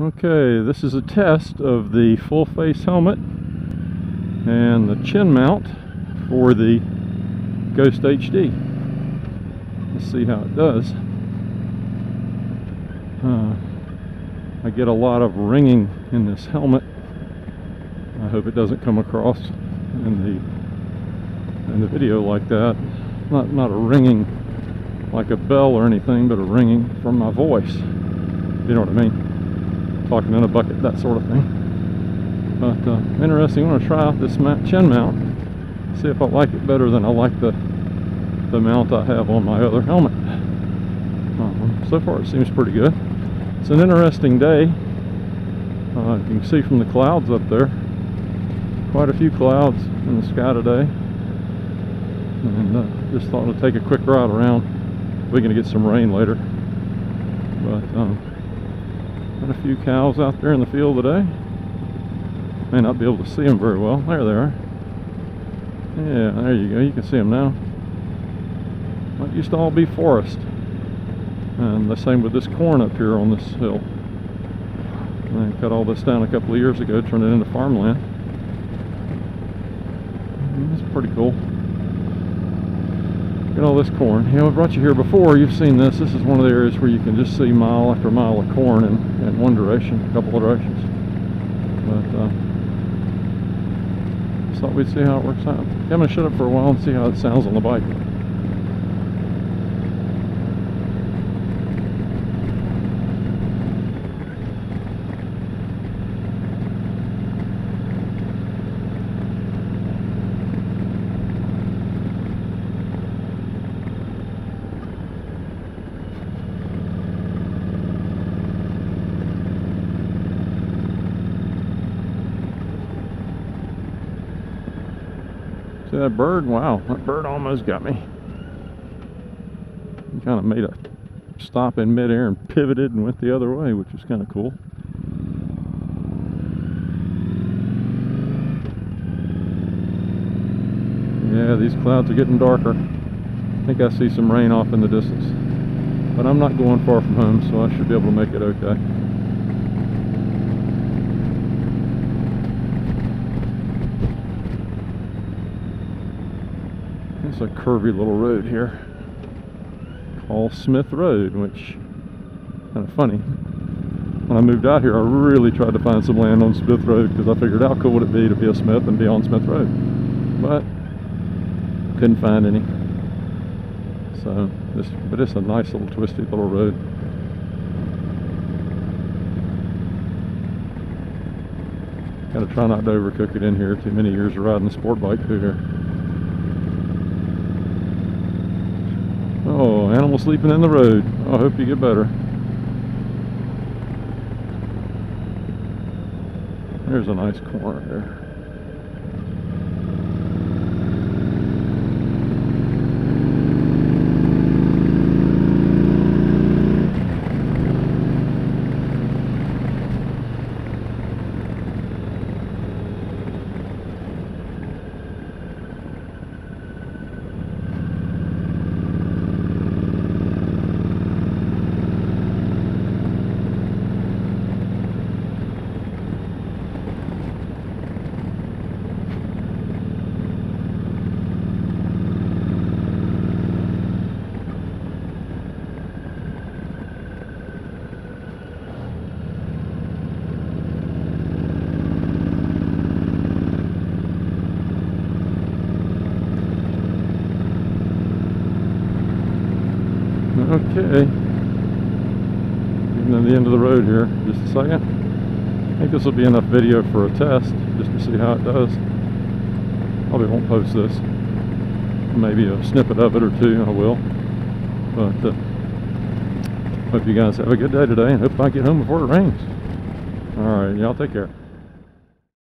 Okay, this is a test of the full face helmet and the chin mount for the Ghost HD. Let's see how it does. Uh, I get a lot of ringing in this helmet. I hope it doesn't come across in the in the video like that. Not not a ringing like a bell or anything, but a ringing from my voice. You know what I mean? Talking in a bucket, that sort of thing. But uh, interesting, I'm going to try out this chin mount, see if I like it better than I like the, the mount I have on my other helmet. Um, so far it seems pretty good. It's an interesting day. Uh, you can see from the clouds up there, quite a few clouds in the sky today. And uh, just thought I'd take a quick ride around. We're going to get some rain later. But um, A few cows out there in the field today. May not be able to see them very well. There they are. Yeah, there you go. You can see them now. That used to all be forest. And the same with this corn up here on this hill. They cut all this down a couple of years ago, turned it into farmland. Mm, it's pretty cool. Look at all this corn. You know, I brought you here before. You've seen this. This is one of the areas where you can just see mile after mile of corn in, in one direction, a couple of directions. But uh, thought we'd see how it works out. I'm going to shut up for a while and see how it sounds on the bike. See that bird? Wow, that bird almost got me. He kind of made a stop in midair and pivoted and went the other way, which was kind of cool. Yeah, these clouds are getting darker. I think I see some rain off in the distance. But I'm not going far from home, so I should be able to make it okay. A curvy little road here called Smith Road, which kind of funny. When I moved out here, I really tried to find some land on Smith Road because I figured how cool would it be to be a Smith and be on Smith Road. But couldn't find any. So, this, but it's a nice little twisty little road. Gotta try not to overcook it in here. Too many years of riding a sport bike through here. Animal sleeping in the road. I hope you get better. There's a nice corner there. Okay. Getting to the end of the road here. Just a second. I think this will be enough video for a test, just to see how it does. Probably won't post this. Maybe a snippet of it or two, I will. But, uh, hope you guys have a good day today, and hope I get home before it rains. Alright, y'all take care.